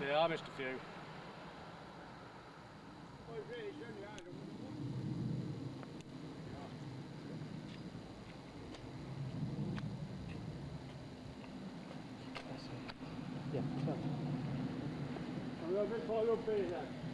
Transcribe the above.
Yeah, I missed a few. Yeah. I'm a bit far up here.